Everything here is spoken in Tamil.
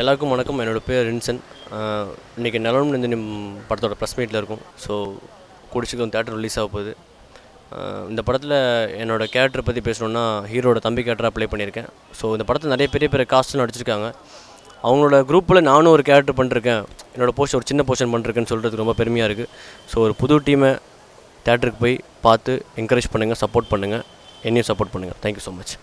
எல்லாருக்கும் வணக்கம். என்னோடய பேர் ரின்சன். இன்றைக்கி இன்னைக்கு நலன் நந்தினி படத்தோட ப்ரெஸ் மீட்டில் இருக்கும். ஸோ குடிச்சிக்கும் தேட்டர் ரிலீஸ் ஆக போகுது. இந்த படத்தில் என்னோடய கேரக்டர் பற்றி பேசணுன்னா ஹீரோட தம்பி கேரக்டராக ப்ளே பண்ணியிருக்கேன். ஸோ இந்த படத்தில் நிறைய பெரிய பெரிய காஸ்ட்டும் நடிச்சிருக்காங்க. அவங்களோட குரூப்பில் நானும் ஒரு கேரக்டர் பண்ணிருக்கேன். என்னோட போஸ்ட் ஒரு சின்ன போர்ஷன் பண்ணிருக்கேன்னு சொல்கிறது ரொம்ப பெருமையாக இருக்குது ஸோ ஒரு புது டீமை தேட்டருக்கு போய் பார்த்து என்கரேஜ் பண்ணுங்கள் சப்போர்ட் பண்ணுங்கள் என்னையும் சப்போர்ட் பண்ணுங்கள் தேங்க்யூ ஸோ மச்